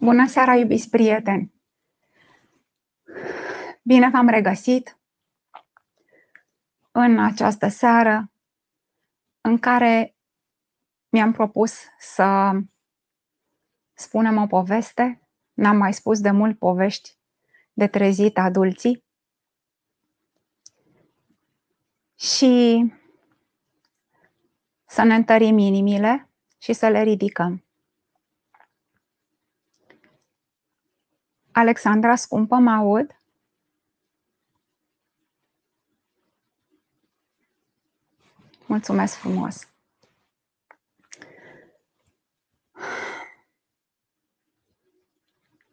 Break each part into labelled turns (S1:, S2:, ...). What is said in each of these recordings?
S1: Bună seara, iubiți prieteni! Bine v-am regăsit în această seară în care mi-am propus să spunem o poveste. N-am mai spus de mult povești de trezit adulții. Și să ne întărim inimile și să le ridicăm. Alexandra, scumpă, mă aud? Mulțumesc frumos!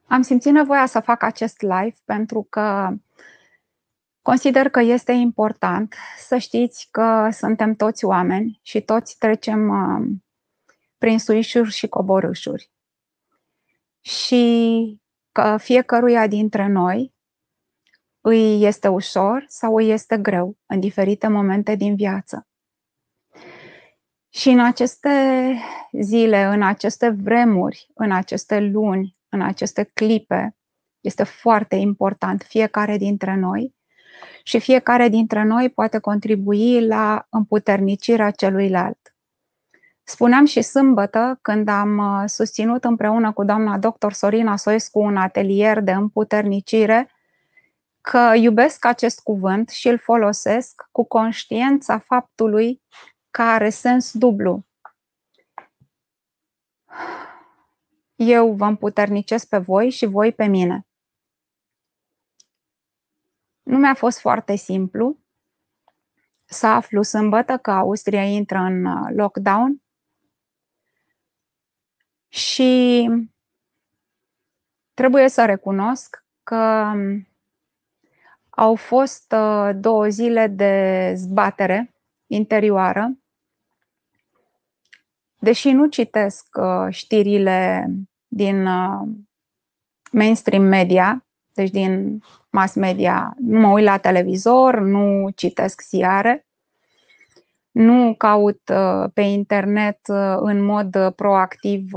S1: Am simțit nevoia să fac acest live pentru că consider că este important să știți că suntem toți oameni și toți trecem uh, prin suișuri și coborâșuri. Și că fiecăruia dintre noi îi este ușor sau îi este greu în diferite momente din viață. Și în aceste zile, în aceste vremuri, în aceste luni, în aceste clipe, este foarte important fiecare dintre noi și fiecare dintre noi poate contribui la împuternicirea celuilalt. Spuneam și sâmbătă, când am uh, susținut împreună cu doamna doctor Sorina Soescu un atelier de împuternicire, că iubesc acest cuvânt și îl folosesc cu conștiința faptului că are sens dublu. Eu vă împuternicesc pe voi și voi pe mine. Nu mi-a fost foarte simplu să aflu sâmbătă că Austria intră în uh, lockdown și trebuie să recunosc că au fost uh, două zile de zbatere interioară. Deși nu citesc uh, știrile din uh, mainstream media, deci din mass media, nu mă uit la televizor, nu citesc ziare, nu caut uh, pe internet uh, în mod uh, proactiv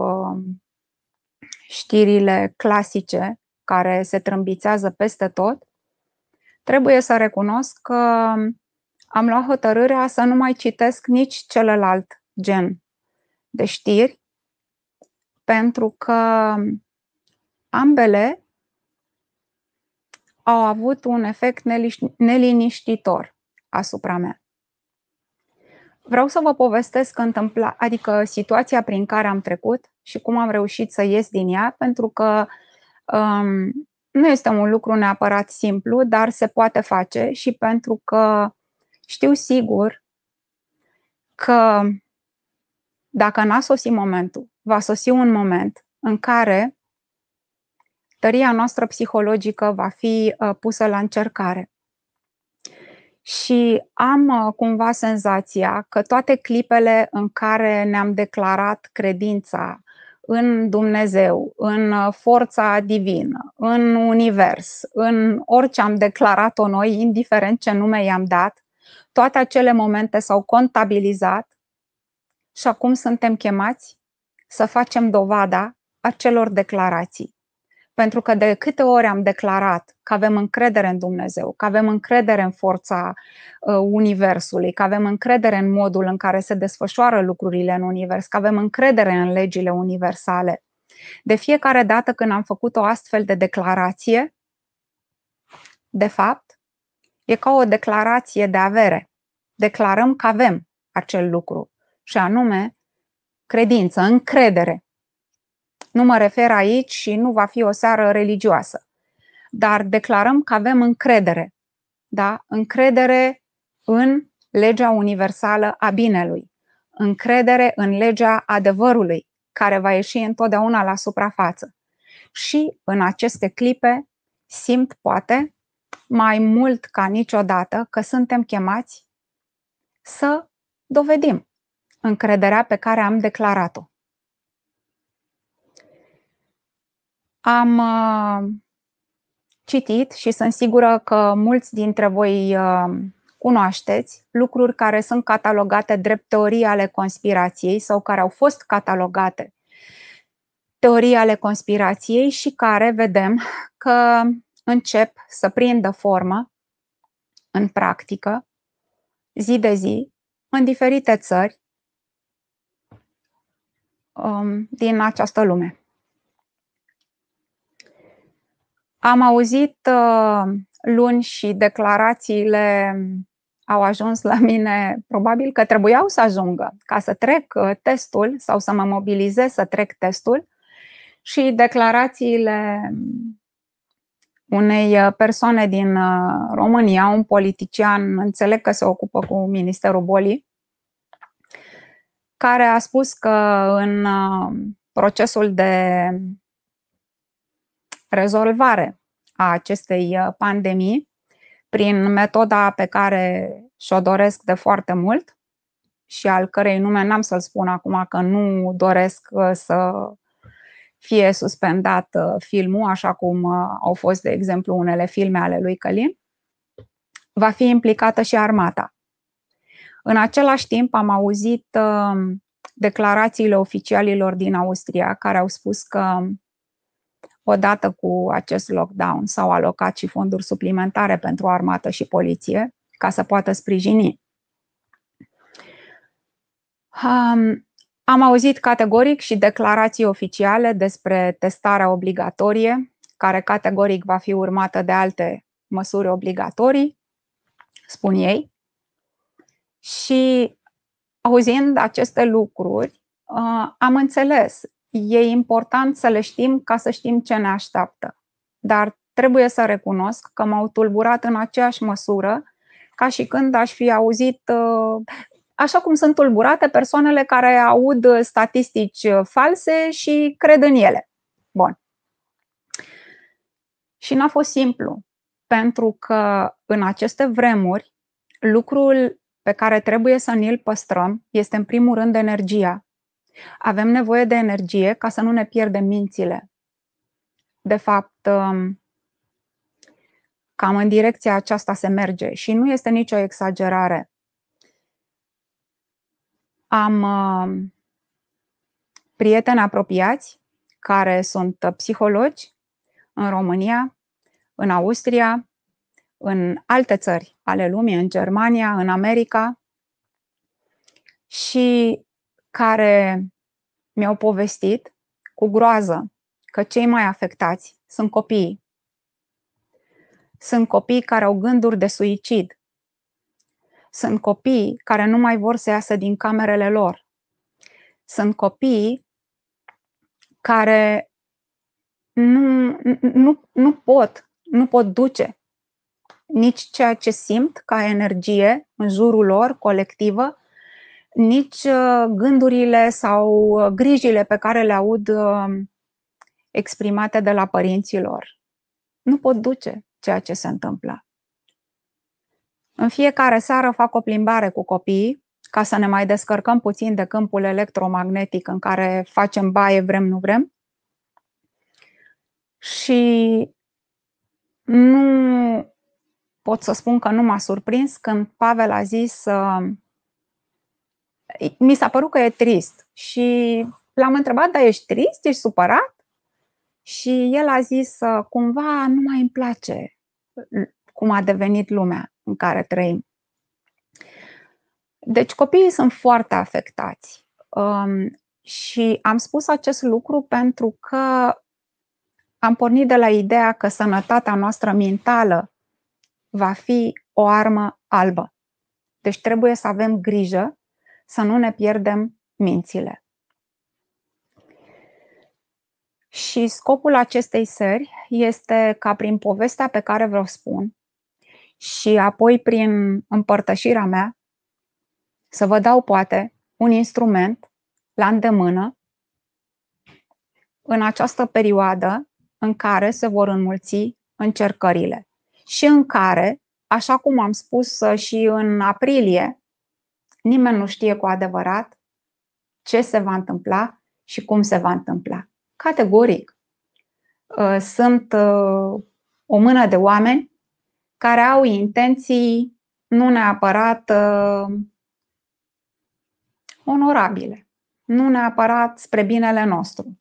S1: știrile clasice care se trâmbițează peste tot, trebuie să recunosc că am luat hotărârea să nu mai citesc nici celălalt gen de știri, pentru că ambele au avut un efect neliniștitor asupra mea. Vreau să vă povestesc întâmpla, adică situația prin care am trecut și cum am reușit să ies din ea, pentru că um, nu este un lucru neapărat simplu, dar se poate face și pentru că știu sigur că dacă n-a sosit momentul, va sosi un moment în care tăria noastră psihologică va fi uh, pusă la încercare și am uh, cumva senzația că toate clipele în care ne-am declarat credința în Dumnezeu, în uh, forța divină, în univers, în orice am declarat-o noi, indiferent ce nume i-am dat, toate acele momente s-au contabilizat și acum suntem chemați să facem dovada acelor declarații. Pentru că de câte ori am declarat că avem încredere în Dumnezeu, că avem încredere în forța uh, Universului, că avem încredere în modul în care se desfășoară lucrurile în Univers, că avem încredere în legile universale. De fiecare dată când am făcut o astfel de declarație, de fapt, e ca o declarație de avere. Declarăm că avem acel lucru, și anume credință, încredere nu mă refer aici și nu va fi o seară religioasă. Dar declarăm că avem încredere. Da? Încredere în legea universală a binelui. Încredere în legea adevărului, care va ieși întotdeauna la suprafață. Și în aceste clipe simt, poate, mai mult ca niciodată că suntem chemați să dovedim încrederea pe care am declarat-o. Am uh, citit și sunt sigură că mulți dintre voi uh, cunoașteți lucruri care sunt catalogate drept teorii ale conspirației sau care au fost catalogate teorii ale conspirației și care vedem că încep să prindă formă în practică, zi de zi, în diferite țări um, din această lume. Am auzit uh, luni și declarațiile au ajuns la mine, probabil că trebuiau să ajungă ca să trec uh, testul sau să mă mobilizez să trec testul și declarațiile unei uh, persoane din uh, România, un politician, înțeleg că se ocupă cu Ministerul Bolii, care a spus că în procesul de rezolvare a acestei pandemii, prin metoda pe care și-o doresc de foarte mult și al cărei nume n-am să-l spun acum că nu doresc uh, să fie suspendat uh, filmul, așa cum uh, au fost, de exemplu, unele filme ale lui Călin, va fi implicată și armata. În același timp am auzit declarațiile oficialilor din Austria care au spus că odată cu acest lockdown s-au alocat și fonduri suplimentare pentru armată și poliție ca să poată sprijini. Um, am auzit categoric și declarații oficiale despre testarea obligatorie, care categoric va fi urmată de alte măsuri obligatorii, spun ei. Și auzind aceste lucruri, uh, am înțeles e important să le știm ca să știm ce ne așteaptă. Dar trebuie să recunosc că m-au tulburat în aceeași măsură ca și când aș fi auzit, uh, așa cum sunt tulburate persoanele care aud statistici false și cred în ele. Bun. Și n-a fost simplu, pentru că în aceste vremuri lucrul pe care trebuie să ne-l păstrăm este în primul rând energia. Avem nevoie de energie ca să nu ne pierdem mințile. De fapt, um, cam în direcția aceasta se merge și nu este nicio exagerare. Am um, prieteni apropiați care sunt psihologi în România, în Austria, în alte țări ale lumii, în Germania, în America și care mi-au povestit cu groază că cei mai afectați sunt copiii. Sunt copii care au gânduri de suicid. Sunt copii care nu mai vor să iasă din camerele lor. Sunt copii care nu, nu, nu pot, nu pot duce nici ceea ce simt ca energie în jurul lor, colectivă, nici uh, gândurile sau uh, grijile pe care le aud uh, exprimate de la părinților. Nu pot duce ceea ce se întâmplă. În fiecare seară fac o plimbare cu copiii ca să ne mai descărcăm puțin de câmpul electromagnetic în care facem baie vrem, nu vrem. Și nu pot să spun că nu m-a surprins când Pavel a zis mi s-a părut că e trist și l-am întrebat, dar ești trist? Ești supărat? Și el a zis, cumva nu mai îmi place cum a devenit lumea în care trăim. Deci copiii sunt foarte afectați. Um, și am spus acest lucru pentru că am pornit de la ideea că sănătatea noastră mentală va fi o armă albă. Deci trebuie să avem grijă să nu ne pierdem mințile. Și scopul acestei seri este ca prin povestea pe care vreau spun și apoi prin împărtășirea mea să vă dau poate un instrument la îndemână în această perioadă în care se vor înmulți încercările și în care, așa cum am spus și în aprilie, Nimeni nu știe cu adevărat ce se va întâmpla și cum se va întâmpla. Categoric. Uh, sunt uh, o mână de oameni care au intenții nu neapărat uh, onorabile, nu neapărat spre binele nostru.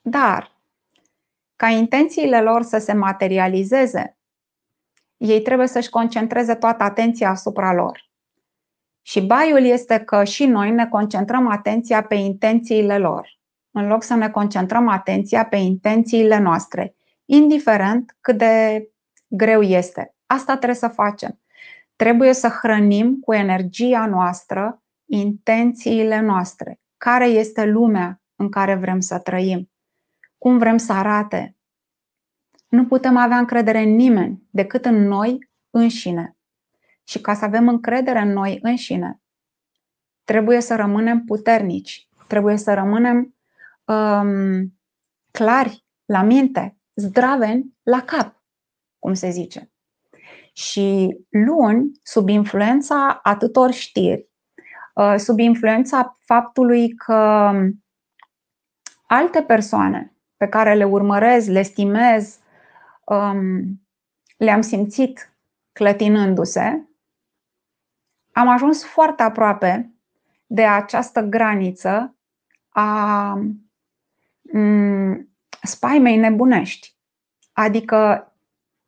S1: Dar, ca intențiile lor să se materializeze, ei trebuie să-și concentreze toată atenția asupra lor. Și baiul este că și noi ne concentrăm atenția pe intențiile lor, în loc să ne concentrăm atenția pe intențiile noastre, indiferent cât de greu este. Asta trebuie să facem. Trebuie să hrănim cu energia noastră intențiile noastre. Care este lumea în care vrem să trăim? Cum vrem să arate? Nu putem avea încredere în nimeni decât în noi înșine. Și ca să avem încredere în noi înșine, trebuie să rămânem puternici, trebuie să rămânem um, clari la minte, zdraveni la cap, cum se zice. Și luni, sub influența atâtor știri, uh, sub influența faptului că alte persoane pe care le urmărez, le stimez, um, le-am simțit clătinându-se, am ajuns foarte aproape de această graniță a mm, spaimei nebunești. Adică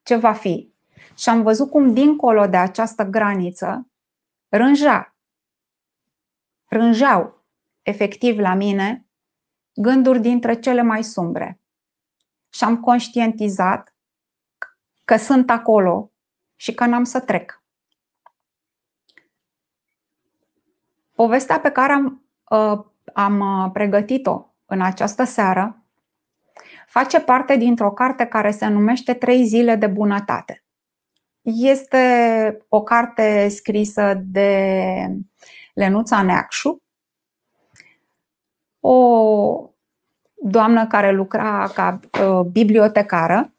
S1: ce va fi? Și am văzut cum dincolo de această graniță rânja, rânjau efectiv la mine gânduri dintre cele mai sumbre. Și am conștientizat că sunt acolo și că n-am să trec. Povestea pe care am, uh, am uh, pregătit-o în această seară face parte dintr-o carte care se numește Trei zile de bunătate. Este o carte scrisă de Lenuța Neacșu, o doamnă care lucra ca uh, bibliotecară.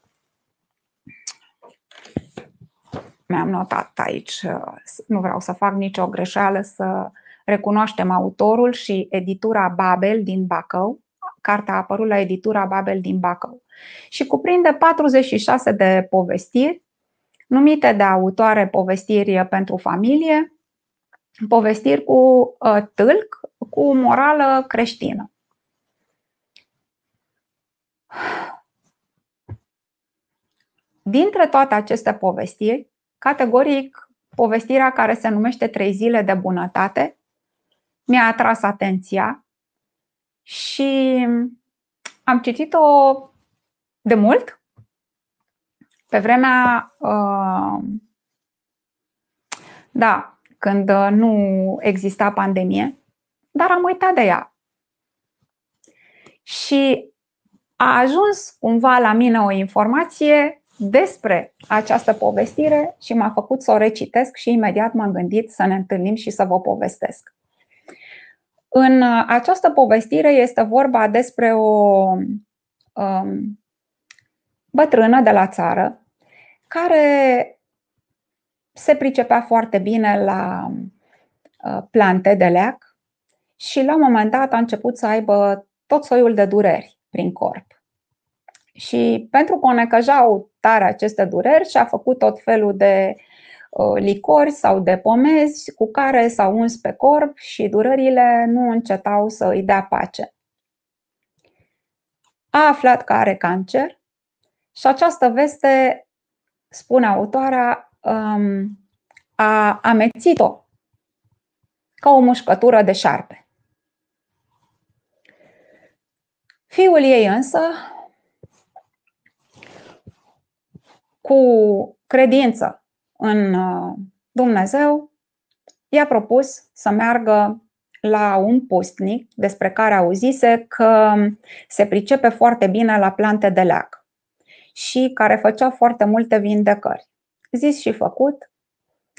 S1: Mi-am notat aici, uh, nu vreau să fac nicio greșeală, să recunoaștem autorul și editura Babel din Bacău. Cartea a apărut la editura Babel din Bacău și cuprinde 46 de povestiri numite de autoare povestiri pentru familie, povestiri cu uh, tâlc, cu morală creștină. Dintre toate aceste povestiri, categoric, povestirea care se numește Trei zile de bunătate mi-a atras atenția și am citit-o de mult, pe vremea, uh, da, când nu exista pandemie, dar am uitat de ea. Și a ajuns cumva la mine o informație despre această povestire și m-a făcut să o recitesc și imediat m-am gândit să ne întâlnim și să vă povestesc. În uh, această povestire este vorba despre o um, bătrână de la țară care se pricepea foarte bine la uh, plante de leac și la un moment dat a început să aibă tot soiul de dureri prin corp. Și pentru că o necăjau tare aceste dureri și a făcut tot felul de Uh, licori sau de pomezi cu care s-au uns pe corp și durările nu încetau să îi dea pace. A aflat că are cancer și această veste, spune autoarea, um, a amețit-o ca o mușcătură de șarpe. Fiul ei însă, cu credință în uh, Dumnezeu, i-a propus să meargă la un postnic despre care auzise că se pricepe foarte bine la plante de leac și care făcea foarte multe vindecări. Zis și făcut,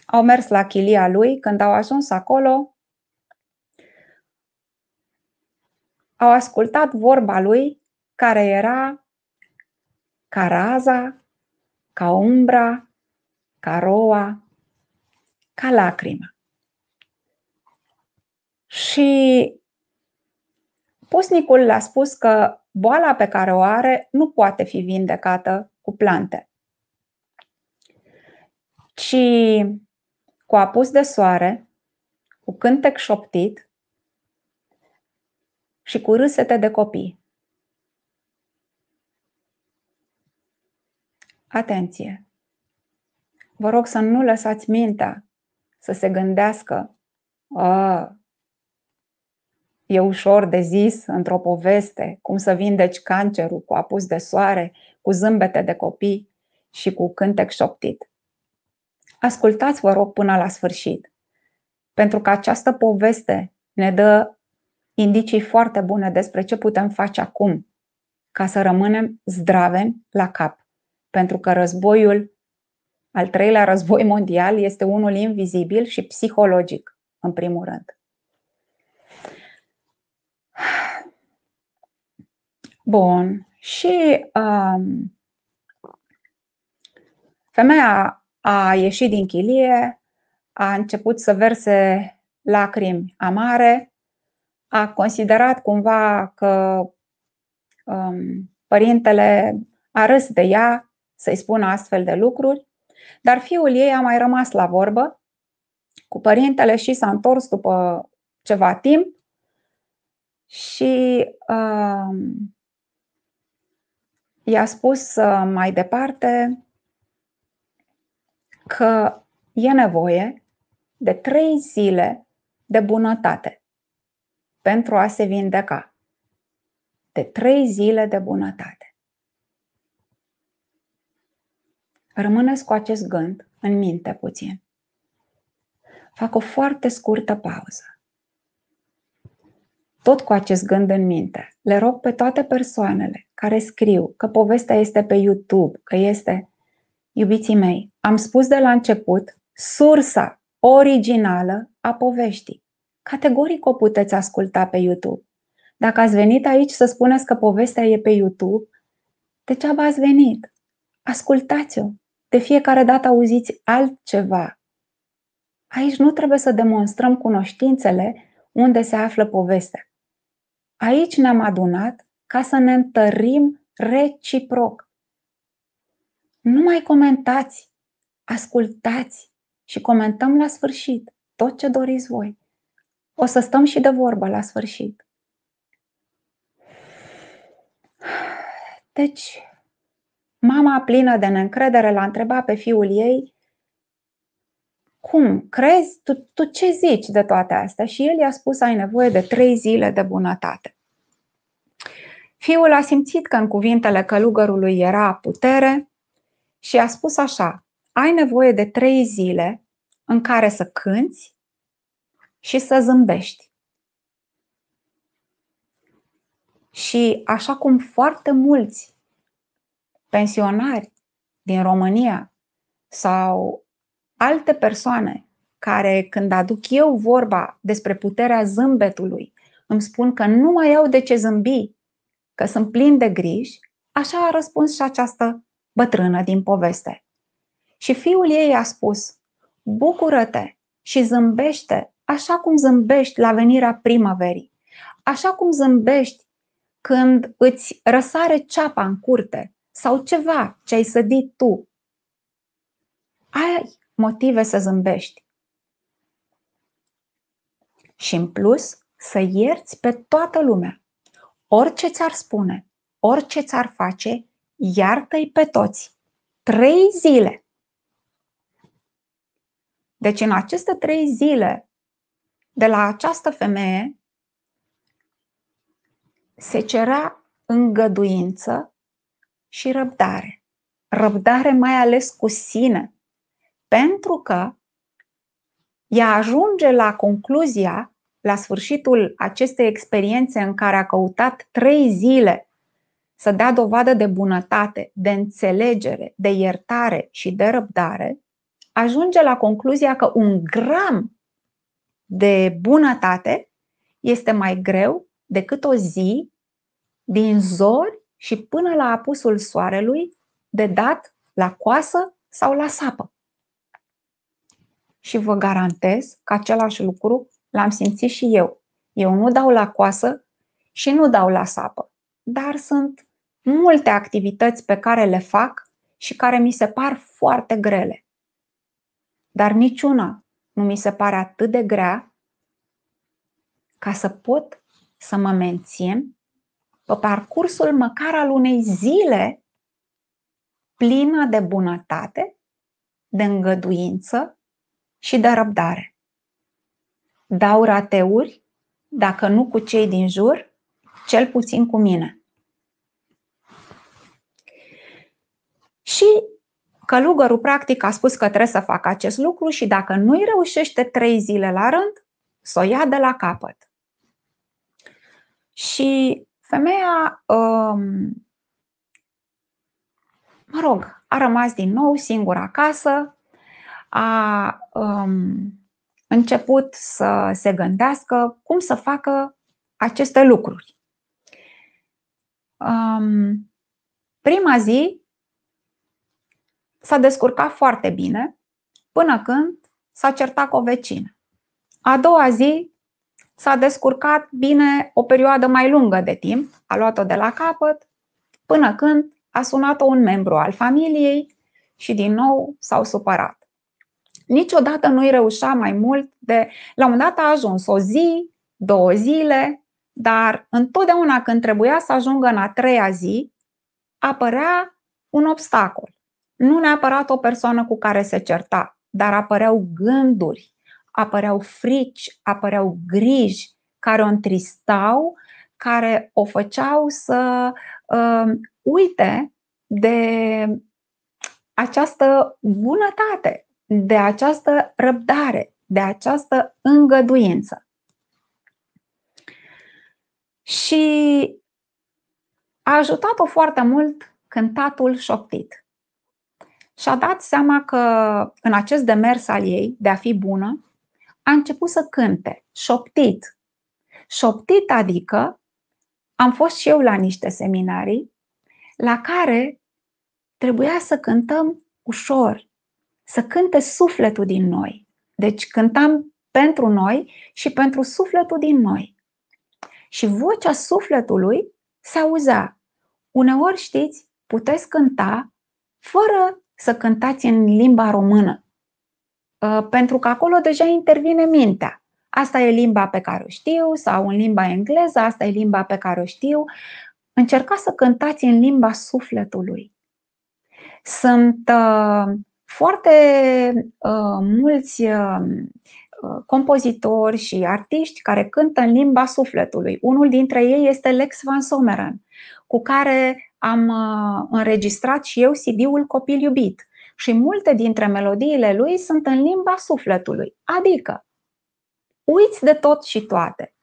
S1: au mers la chilia lui, când au ajuns acolo, au ascultat vorba lui care era ca raza, ca umbra ca roa, ca lacrima. Și pusnicul a spus că boala pe care o are nu poate fi vindecată cu plante, ci cu apus de soare, cu cântec șoptit și cu râsete de copii. Atenție! Vă rog să nu lăsați mintea să se gândească a, e ușor de zis într-o poveste cum să vindeci cancerul cu apus de soare, cu zâmbete de copii și cu cântec șoptit. Ascultați, vă rog, până la sfârșit, pentru că această poveste ne dă indicii foarte bune despre ce putem face acum ca să rămânem zdraveni la cap. Pentru că războiul, al treilea război mondial, este unul invizibil și psihologic, în primul rând. Bun. Și um, femeia a ieșit din chilie, a început să verse lacrimi amare, a considerat cumva că um, părintele a râs de ea să-i spună astfel de lucruri, dar fiul ei a mai rămas la vorbă cu părintele și s-a întors după ceva timp și um, i-a spus uh, mai departe că e nevoie de trei zile de bunătate pentru a se vindeca. De trei zile de bunătate. Rămâneți cu acest gând în minte puțin. Fac o foarte scurtă pauză. Tot cu acest gând în minte, le rog pe toate persoanele care scriu că povestea este pe YouTube, că este, iubiții mei, am spus de la început, sursa originală a poveștii. Categoric o puteți asculta pe YouTube. Dacă ați venit aici să spuneți că povestea e pe YouTube, degeaba ați venit. Ascultați-o. De fiecare dată auziți altceva. Aici nu trebuie să demonstrăm cunoștințele unde se află povestea. Aici ne-am adunat ca să ne întărim reciproc. Nu mai comentați, ascultați și comentăm la sfârșit tot ce doriți voi. O să stăm și de vorbă la sfârșit. Deci, mama plină de neîncredere l-a întrebat pe fiul ei cum, crezi? Tu, tu ce zici de toate astea? Și el i-a spus, ai nevoie de trei zile de bunătate. Fiul a simțit că în cuvintele călugărului era putere și a spus așa, ai nevoie de trei zile în care să cânți și să zâmbești. Și așa cum foarte mulți pensionari din România sau alte persoane care, când aduc eu vorba despre puterea zâmbetului, îmi spun că nu mai au de ce zâmbi, că sunt plin de griji, așa a răspuns și această bătrână din poveste. Și fiul ei a spus, bucură-te și zâmbește așa cum zâmbești la venirea primăverii, așa cum zâmbești când îți răsare ceapa în curte sau ceva ce ai sădit tu. Ai motive să zâmbești. Și în plus, să ierți pe toată lumea. Orice ți-ar spune, orice ți-ar face, iartă-i pe toți. Trei zile. Deci în aceste trei zile de la această femeie se cerea îngăduință și răbdare. Răbdare mai ales cu sine, pentru că ea ajunge la concluzia, la sfârșitul acestei experiențe în care a căutat trei zile să dea dovadă de bunătate, de înțelegere, de iertare și de răbdare, ajunge la concluzia că un gram de bunătate este mai greu decât o zi din zori și până la apusul soarelui de dat la coasă sau la sapă. Și vă garantez că același lucru l-am simțit și eu. Eu nu dau la coasă și nu dau la sapă, dar sunt multe activități pe care le fac și care mi se par foarte grele. Dar niciuna nu mi se pare atât de grea ca să pot să mă mențin pe parcursul măcar al unei zile plină de bunătate, de îngăduință și de răbdare. Dau rateuri, dacă nu cu cei din jur, cel puțin cu mine. Și călugărul practic a spus că trebuie să facă acest lucru și dacă nu îi reușește trei zile la rând, să o ia de la capăt. Și femeia, um, mă rog, a rămas din nou singură acasă, a um, început să se gândească cum să facă aceste lucruri. Um, prima zi s-a descurcat foarte bine până când s-a certat cu o vecină. A doua zi s-a descurcat bine o perioadă mai lungă de timp, a luat-o de la capăt, până când a sunat-o un membru al familiei și din nou s-au supărat. Niciodată nu-i reușea mai mult de. La un dat a ajuns o zi, două zile, dar întotdeauna când trebuia să ajungă în a treia zi, apărea un obstacol. Nu neapărat o persoană cu care se certa, dar apăreau gânduri, apăreau frici, apăreau griji care o întristau, care o făceau să uh, uite de această bunătate, de această răbdare, de această îngăduință. Și a ajutat-o foarte mult cântatul șoptit. Și-a dat seama că în acest demers al ei de a fi bună, a început să cânte, șoptit. Șoptit adică am fost și eu la niște seminarii la care trebuia să cântăm ușor, să cânte sufletul din noi. Deci cântam pentru noi și pentru sufletul din noi. Și vocea sufletului se auzea. Uneori, știți, puteți cânta fără să cântați în limba română. Uh, pentru că acolo deja intervine mintea. Asta e limba pe care o știu, sau în limba engleză, asta e limba pe care o știu. Încercați să cântați în limba sufletului. Sunt uh, foarte uh, mulți uh, uh, compozitori și artiști care cântă în limba sufletului. Unul dintre ei este Lex Van Someren, cu care am uh, înregistrat și eu CD-ul Copil iubit și multe dintre melodiile lui sunt în limba sufletului, adică uiți de tot și toate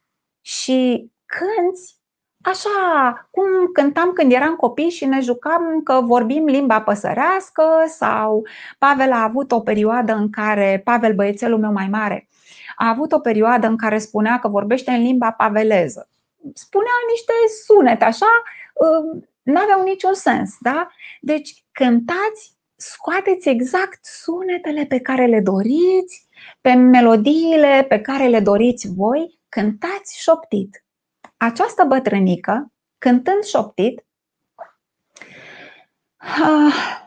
S1: și cânți așa cum cântam când eram copii și ne jucam că vorbim limba păsărească sau Pavel a avut o perioadă în care, Pavel băiețelul meu mai mare, a avut o perioadă în care spunea că vorbește în limba paveleză. Spunea niște sunete așa, uh, n-aveau niciun sens, da? Deci cântați scoateți exact sunetele pe care le doriți, pe melodiile pe care le doriți voi, cântați șoptit. Această bătrânică, cântând șoptit, ah,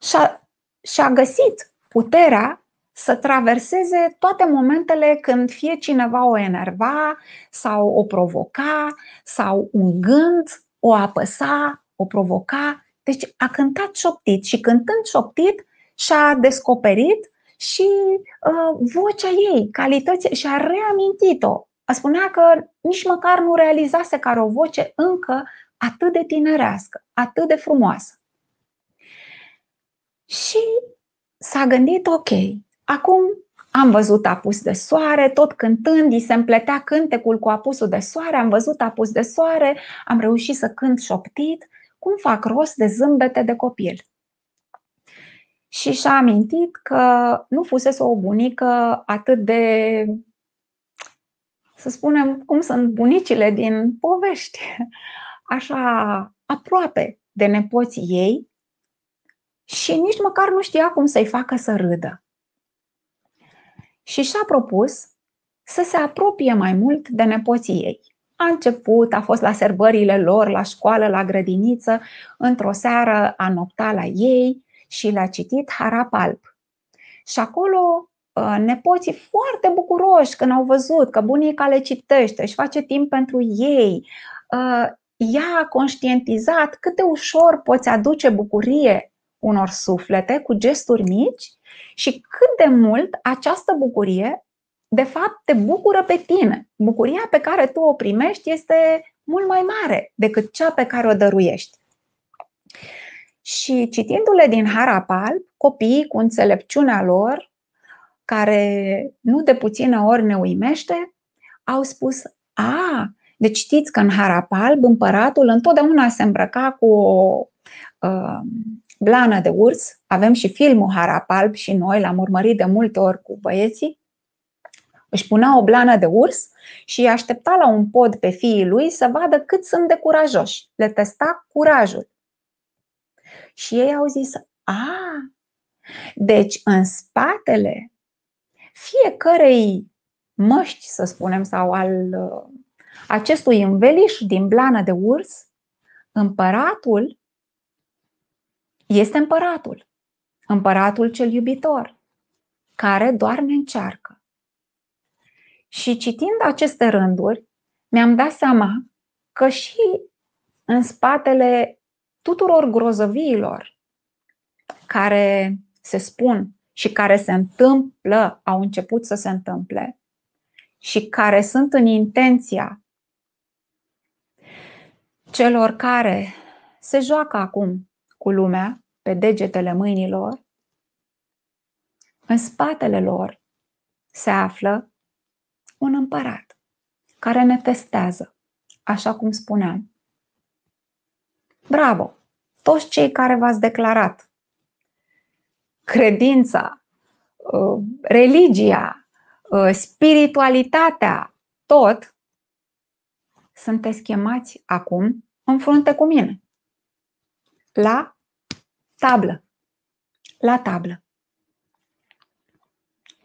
S1: și-a, și-a găsit puterea să traverseze toate momentele când fie cineva o enerva sau o provoca sau un gând o apăsa, o provoca deci a cântat șoptit și cântând șoptit și-a descoperit și uh, vocea ei, calități și a reamintit-o. A spunea că nici măcar nu realizase că are o voce încă atât de tinerească, atât de frumoasă. Și s-a gândit, ok, acum am văzut apus de soare, tot cântând, îi se împletea cântecul cu apusul de soare, am văzut apus de soare, am reușit să cânt șoptit cum fac rost de zâmbete de copil. Și și-a amintit că nu fusese o bunică atât de, să spunem, cum sunt bunicile din povești, așa aproape de nepoții ei și nici măcar nu știa cum să-i facă să râdă. Și și-a propus să se apropie mai mult de nepoții ei. A început, a fost la serbările lor, la școală, la grădiniță, într-o seară a noptat la ei și le-a citit Harap Alb. Și acolo ă, nepoții foarte bucuroși când au văzut că bunica le citește, își face timp pentru ei, ă, ea a conștientizat cât de ușor poți aduce bucurie unor suflete cu gesturi mici și cât de mult această bucurie, de fapt, te bucură pe tine. Bucuria pe care tu o primești este mult mai mare decât cea pe care o dăruiești. Și citindu-le din Harapal, copiii cu înțelepciunea lor, care nu de puține ori ne uimește, au spus, a, deci știți că în Harapalb împăratul întotdeauna se îmbrăca cu o uh, blană de urs. Avem și filmul Harapalb și noi l-am urmărit de multe ori cu băieții. Își punea o blană de urs și îi aștepta la un pod pe fiii lui să vadă cât sunt de curajoși. Le testa curajul. Și ei au zis, a, deci în spatele fiecărei măști, să spunem, sau al uh, acestui înveliș din blană de urs, împăratul este împăratul, împăratul cel iubitor, care doar ne încearcă. Și citind aceste rânduri, mi-am dat seama că și în spatele tuturor grozăviilor care se spun și care se întâmplă, au început să se întâmple și care sunt în intenția celor care se joacă acum cu lumea pe degetele mâinilor, în spatele lor se află un împărat care ne testează, așa cum spuneam. Bravo! Toți cei care v-ați declarat credința, uh, religia, uh, spiritualitatea, tot, sunteți chemați acum în frunte cu mine. La tablă. La tablă.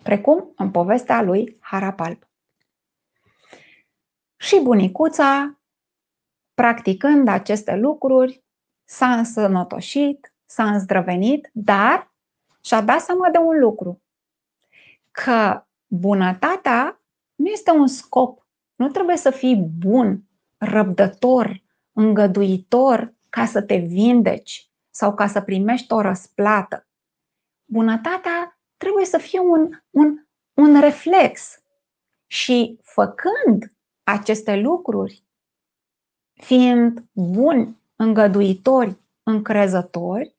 S1: Precum în povestea lui Harapalp. Și bunicuța, practicând aceste lucruri, s-a însănătoșit, s-a îndrăvenit, dar și-a dat seama de un lucru, că bunătatea nu este un scop. Nu trebuie să fii bun, răbdător, îngăduitor ca să te vindeci sau ca să primești o răsplată. Bunătatea trebuie să fie un, un, un reflex. Și făcând aceste lucruri, fiind buni, îngăduitori, încrezători,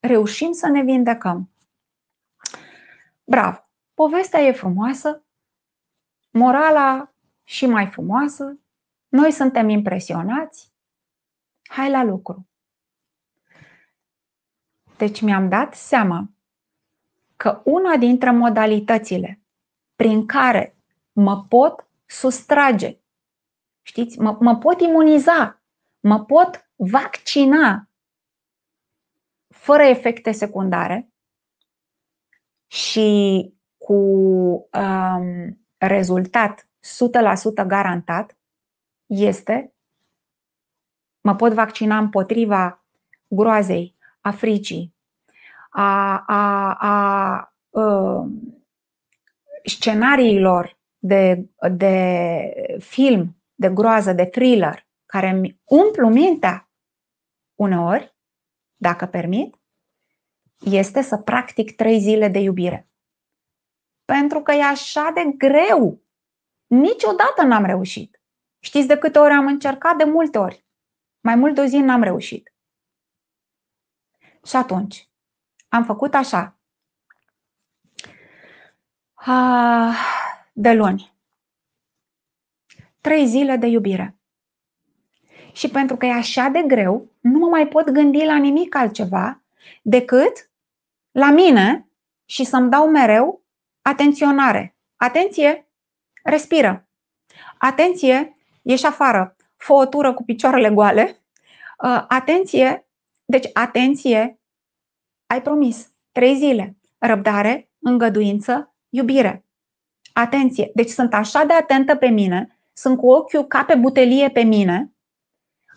S1: reușim să ne vindecăm. Bravo! Povestea e frumoasă, morala și mai frumoasă, noi suntem impresionați, hai la lucru. Deci mi-am dat seama că una dintre modalitățile prin care mă pot sustrage, știți, mă, mă pot imuniza, mă pot vaccina. Fără efecte secundare. Și cu um, rezultat 100% garantat este mă pot vaccina împotriva groazei, a fricii, a, a, a, a um, scenariilor de, de film, de groază, de thriller, care îmi umplu mintea uneori, dacă permit, este să practic trei zile de iubire. Pentru că e așa de greu. Niciodată n-am reușit. Știți de câte ori am încercat? De multe ori. Mai mult de o zi n-am reușit. Și atunci, am făcut așa. De luni. Trei zile de iubire. Și pentru că e așa de greu, nu mă mai pot gândi la nimic altceva decât la mine și să-mi dau mereu atenționare. Atenție, respiră. Atenție, ieși afară, fă o tură cu picioarele goale. Uh, atenție, deci atenție, ai promis, trei zile, răbdare, îngăduință, iubire. Atenție, deci sunt așa de atentă pe mine, sunt cu ochiul ca pe butelie pe mine,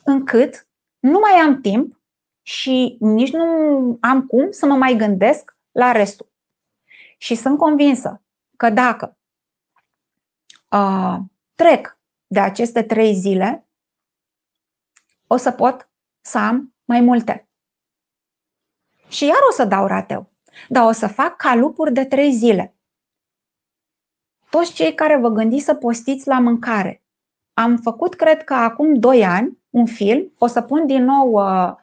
S1: încât nu mai am timp și nici nu am cum să mă mai gândesc la restul. Și sunt convinsă că dacă uh, trec de aceste trei zile, o să pot să am mai multe. Și iar o să dau rateu. Dar o să fac calupuri de trei zile. Toți cei care vă gândiți să postiți la mâncare. Am făcut, cred că acum 2 ani, un film. O să pun din nou uh,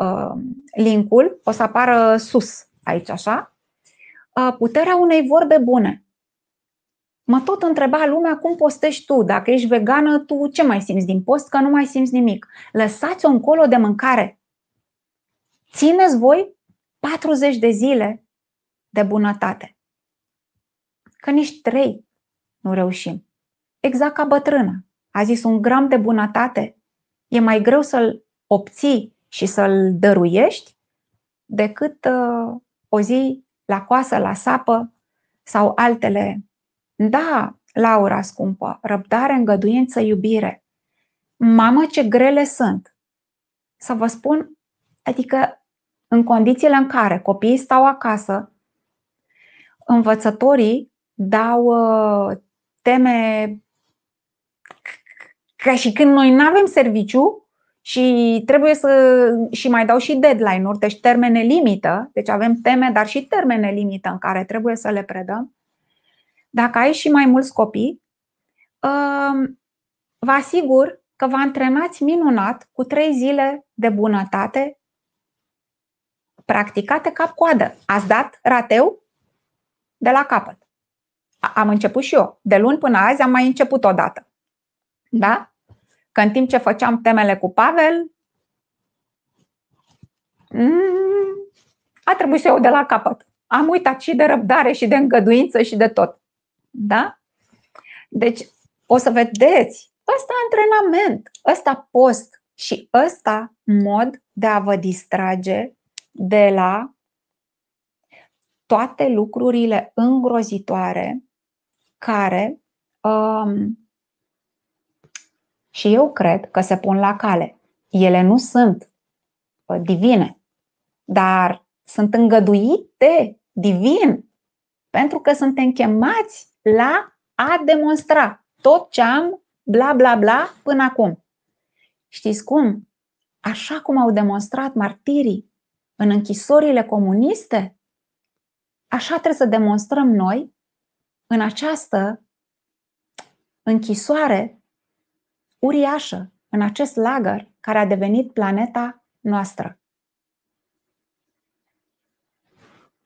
S1: uh, linkul, o să apară sus aici, așa. Uh, puterea unei vorbe bune. Mă tot întreba lumea cum postești tu. Dacă ești vegană, tu ce mai simți din post? Că nu mai simți nimic. Lăsați-o încolo de mâncare. Țineți voi 40 de zile de bunătate. Că nici trei nu reușim. Exact ca bătrână. A zis un gram de bunătate e mai greu să-l obții și să-l dăruiești decât uh, o zi la coasă, la sapă sau altele. Da, Laura scumpă, răbdare, îngăduință, iubire. Mamă, ce grele sunt! Să vă spun, adică în condițiile în care copiii stau acasă, învățătorii dau uh, teme ca și când noi nu avem serviciu și trebuie să și mai dau și deadline-uri, deci termene limită, deci avem teme, dar și termene limită în care trebuie să le predăm. Dacă ai și mai mulți copii, uh, vă asigur că vă antrenați minunat cu trei zile de bunătate practicate cap-coadă. Ați dat rateu de la capăt. Am început și eu. De luni până azi am mai început o dată. Da? Că în timp ce făceam temele cu Pavel, mm, a trebuit să iau de la capăt. Am uitat și de răbdare și de îngăduință și de tot. Da? Deci, o să vedeți, ăsta antrenament, ăsta post și ăsta mod de a vă distrage de la toate lucrurile îngrozitoare care um, și eu cred că se pun la cale. Ele nu sunt uh, divine, dar sunt îngăduite divin pentru că suntem chemați la a demonstra tot ce am bla bla bla până acum. Știți cum? Așa cum au demonstrat martirii în închisorile comuniste, așa trebuie să demonstrăm noi în această închisoare uriașă, în acest lagăr care a devenit planeta noastră.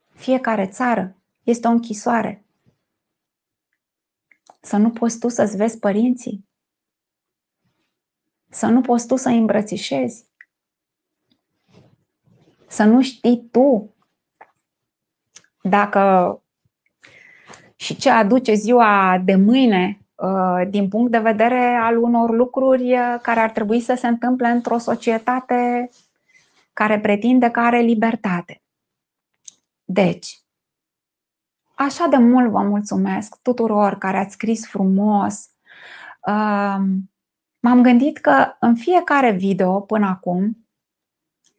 S1: Fiecare țară este o închisoare. Să nu poți tu să-ți vezi părinții. Să nu poți tu să-i îmbrățișezi să nu știi tu dacă și ce aduce ziua de mâine uh, din punct de vedere al unor lucruri uh, care ar trebui să se întâmple într-o societate care pretinde că are libertate. Deci, așa de mult vă mulțumesc tuturor care ați scris frumos. Uh, m-am gândit că în fiecare video până acum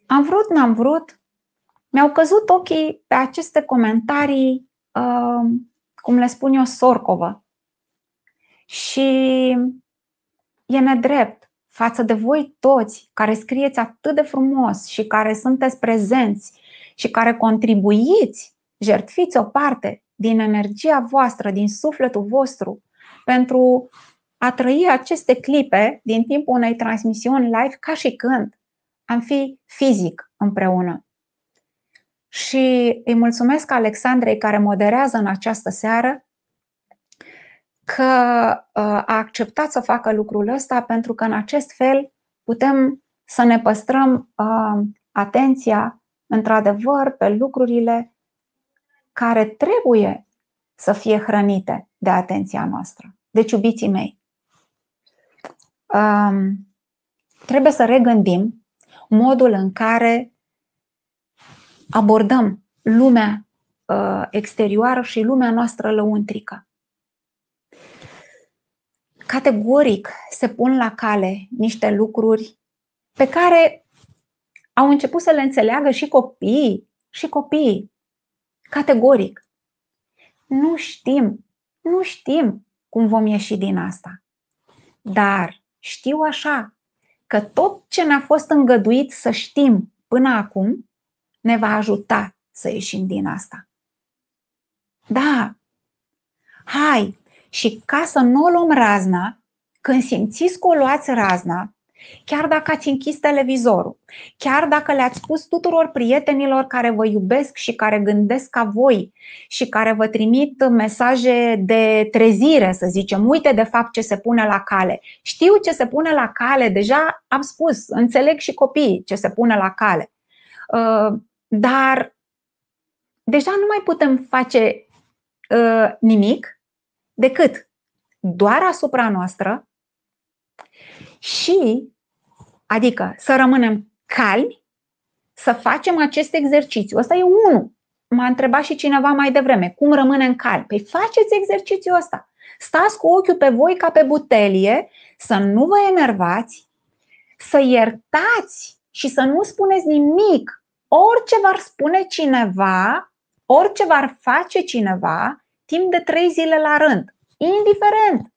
S1: am vrut, n-am vrut, mi-au căzut ochii pe aceste comentarii, uh, cum le spun eu, sorcovă. Și e nedrept față de voi toți care scrieți atât de frumos și care sunteți prezenți și care contribuiți, jertfiți o parte din energia voastră, din sufletul vostru pentru a trăi aceste clipe din timpul unei transmisiuni live ca și când am fi fizic împreună. Și îi mulțumesc Alexandrei care moderează în această seară că uh, a acceptat să facă lucrul ăsta pentru că în acest fel putem să ne păstrăm uh, atenția într-adevăr pe lucrurile care trebuie să fie hrănite de atenția noastră. Deci, iubiții mei, um, trebuie să regândim modul în care abordăm lumea uh, exterioară și lumea noastră lăuntrică. Categoric se pun la cale niște lucruri pe care au început să le înțeleagă și copiii, și copiii. Categoric. Nu știm, nu știm cum vom ieși din asta. Dar știu așa, că tot ce ne-a fost îngăduit să știm până acum ne va ajuta să ieșim din asta. Da, hai, și ca să nu o luăm razna, când simțiți că o luați razna, chiar dacă ați închis televizorul, chiar dacă le-ați spus tuturor prietenilor care vă iubesc și care gândesc ca voi și care vă trimit mesaje de trezire, să zicem, uite de fapt ce se pune la cale. Știu ce se pune la cale, deja am spus, înțeleg și copiii ce se pune la cale. Uh, dar deja nu mai putem face uh, nimic decât doar asupra noastră și, adică, să rămânem calmi, să facem acest exercițiu. Ăsta e unul. M-a întrebat și cineva mai devreme, cum rămânem calmi? Păi faceți exercițiul ăsta. Stați cu ochiul pe voi ca pe butelie, să nu vă enervați, să iertați și să nu spuneți nimic. Orice v-ar spune cineva, orice v-ar face cineva, timp de trei zile la rând, indiferent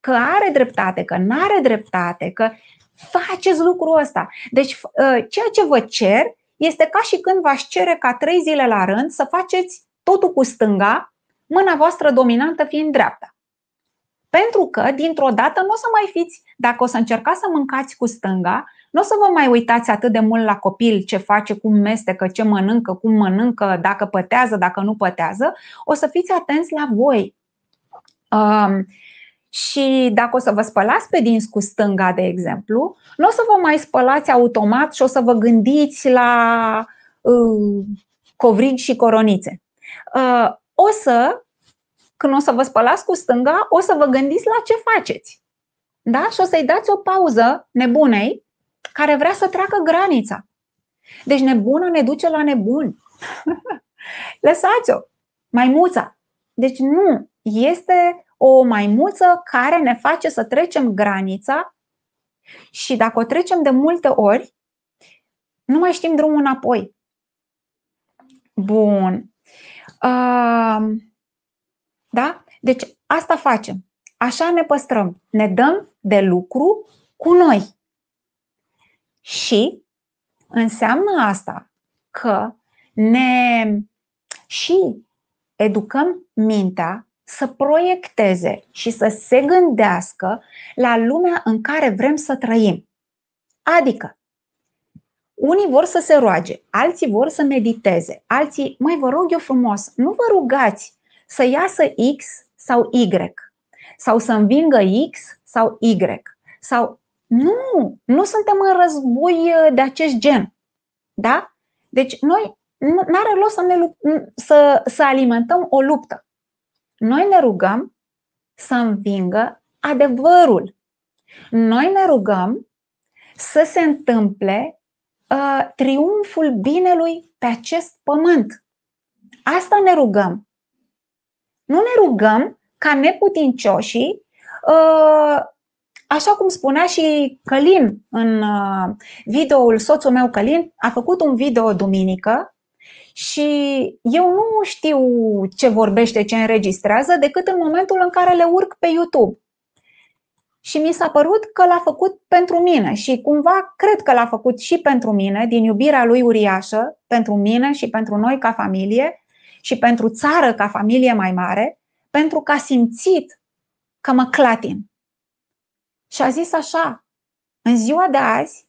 S1: că are dreptate, că nu are dreptate, că faceți lucrul ăsta. Deci, ă, ceea ce vă cer este ca și când v-aș cere ca trei zile la rând să faceți totul cu stânga, mâna voastră dominantă fiind dreapta. Pentru că, dintr-o dată, nu o să mai fiți, dacă o să încercați să mâncați cu stânga, nu o să vă mai uitați atât de mult la copil ce face, cum mestecă, ce mănâncă, cum mănâncă, dacă pătează, dacă nu pătează, o să fiți atenți la voi. Um, și dacă o să vă spălați pe dinți cu stânga, de exemplu, nu o să vă mai spălați automat și o să vă gândiți la uh, covrigi și coronițe. Uh, o să, când o să vă spălați cu stânga, o să vă gândiți la ce faceți. Da? Și o să-i dați o pauză nebunei care vrea să treacă granița. Deci nebună ne duce la nebun. Lăsați-o, maimuța. Deci nu, este o maimuță care ne face să trecem granița și dacă o trecem de multe ori, nu mai știm drumul înapoi. Bun. Da? Deci asta facem. Așa ne păstrăm. Ne dăm de lucru cu noi. Și înseamnă asta că ne și educăm mintea să proiecteze și să se gândească la lumea în care vrem să trăim. Adică, unii vor să se roage, alții vor să mediteze, alții, mai vă rog eu frumos, nu vă rugați să iasă X sau Y, sau să învingă X sau Y, sau nu, nu suntem în război de acest gen. Da? Deci noi nu are rost să, ne, să, să alimentăm o luptă. Noi ne rugăm să învingă adevărul. Noi ne rugăm să se întâmple uh, triumful binelui pe acest pământ. Asta ne rugăm. Nu ne rugăm ca neputincioșii, uh, așa cum spunea și Călin în uh, videoul, soțul meu Călin a făcut un video duminică și eu nu știu ce vorbește, ce înregistrează, decât în momentul în care le urc pe YouTube. Și mi s-a părut că l-a făcut pentru mine și cumva cred că l-a făcut și pentru mine, din iubirea lui uriașă, pentru mine și pentru noi ca familie și pentru țară ca familie mai mare, pentru că a simțit că mă clatin. Și a zis așa, în ziua de azi,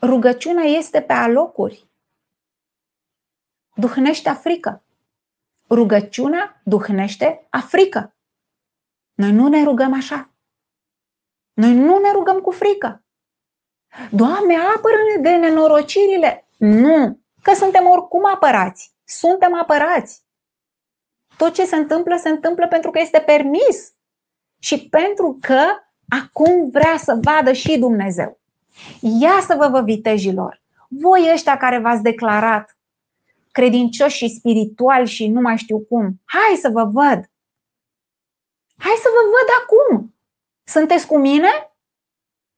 S1: rugăciunea este pe alocuri duhnește africă. Rugăciunea duhnește africă. Noi nu ne rugăm așa. Noi nu ne rugăm cu frică. Doamne, apără-ne de nenorocirile. Nu, că suntem oricum apărați. Suntem apărați. Tot ce se întâmplă, se întâmplă pentru că este permis și pentru că acum vrea să vadă și Dumnezeu. Ia să vă vă vitejilor, voi ăștia care v-ați declarat credincioși și spirituali și nu mai știu cum. Hai să vă văd! Hai să vă văd acum! Sunteți cu mine?